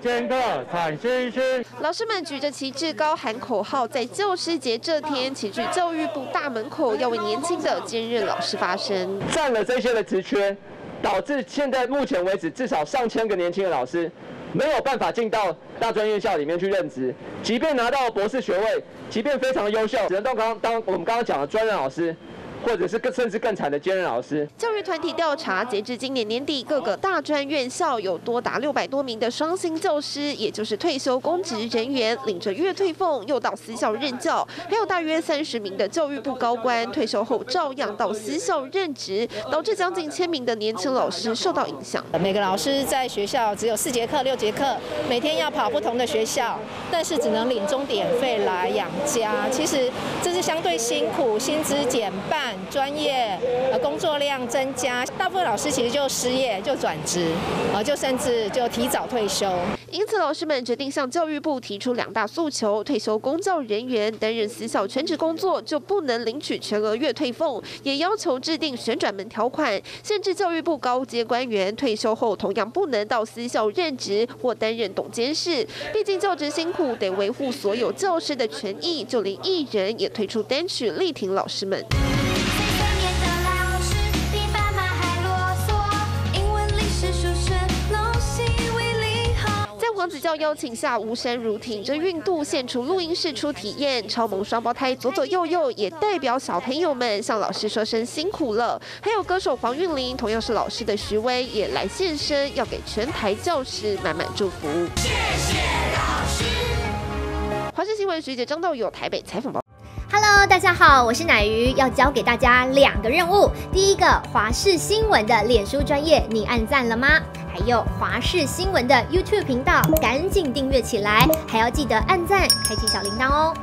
尖刻产新诗。老师们举着旗帜，高喊口号，在教师节这天齐聚教育部大门口，要为年轻的兼任老师发声。占了这些的职缺，导致现在目前为止至少上千个年轻的老师没有办法进到大专院校里面去任职，即便拿到博士学位，即便非常优秀，只能当刚当我们刚刚讲的专任老师。或者是更甚至更惨的兼任老师。教育团体调查，截至今年年底，各个大专院校有多达六百多名的双薪教师，也就是退休公职人员，领着月退俸又到私校任教；还有大约三十名的教育部高官，退休后照样到私校任职，导致将近千名的年轻老师受到影响。每个老师在学校只有四节课、六节课，每天要跑不同的学校，但是只能领钟点费来养家。其实这是相对辛苦，薪资减半。专业呃工作量增加，大部分老师其实就失业就转职，呃就甚至就提早退休。因此，老师们决定向教育部提出两大诉求：退休公教人员担任私校全职工作就不能领取全额月退俸，也要求制定旋转门条款，限制教育部高阶官员退休后同样不能到私校任职或担任董监事。毕竟教职辛苦，得维护所有教师的权益，就连艺人也推出单曲力挺老师们。王子教邀请下，吴珊如挺着孕肚献出录音室出体验，超萌双胞胎左左右右也代表小朋友们向老师说声辛苦了。还有歌手黄韵玲，同样是老师的徐威也来现身，要给全台教师满满祝福。谢谢老师。华视新闻徐姐张道友台北采访报。Hello，大家好，我是奶鱼，要教给大家两个任务。第一个，华视新闻的脸书专业，你按赞了吗？还有华视新闻的 YouTube 频道，赶紧订阅起来，还要记得按赞，开启小铃铛哦。